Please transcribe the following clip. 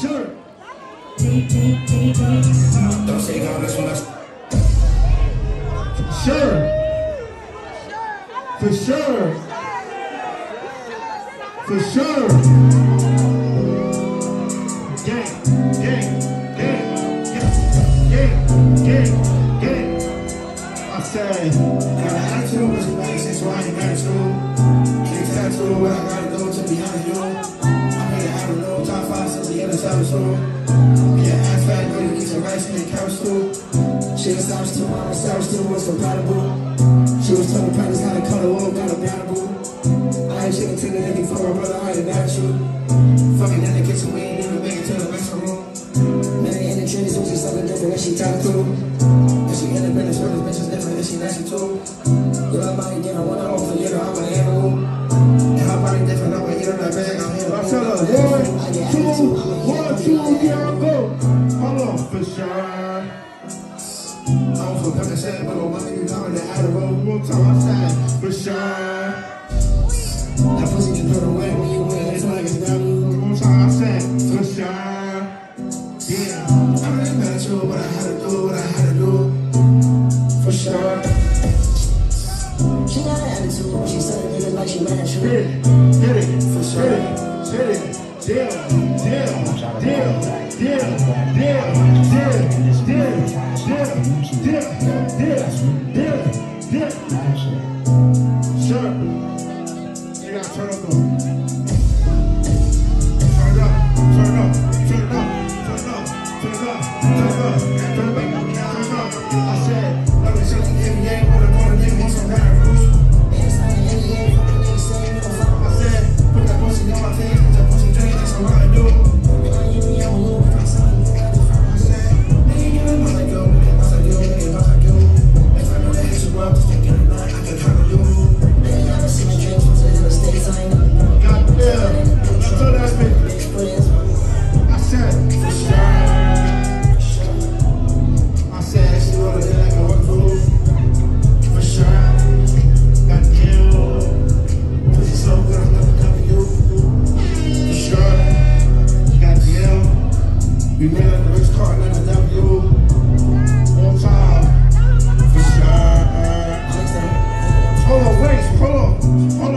sure. Don't say God, that's when I. Sure. For sure. For sure. Gang, gang, gang, gang, gang, gang. I said, Got an attitude, you like since why you got to. Big tattoo, what I gotta do to be honest, you. I of. Yeah, ass fat, to get some rice couch too. She was out to my myself, still was compatible. She was telling practice how to cut a wool, got a battle. I ain't chicken to the nigga for my brother, I ain't about you. Fucking in the kitchen, we ain't even make it to the restroom. Man, in the trenches, so she's something different when she talk to. And she in the business, with this bitch is different, and she nasty too. Yeah, my body different, one off for you know, I'm an animal. And her body different, I'm gonna get on that bag, I'm Krishan. I'm from Pakistan, but I'm running down the Adderall one time outside. Krishan. That pussy can throw the wet when you win. It's like I can grab you one time outside. Krishan. Yeah. I don't even gotta do what I had to do, what I had to do. For sure. She got an attitude, she started feeling like she mad. Hit it, hit it, for sure. Hit it, hit it, damn, damn, damn, damn, damn. Deus, Deus, Deus. Oh.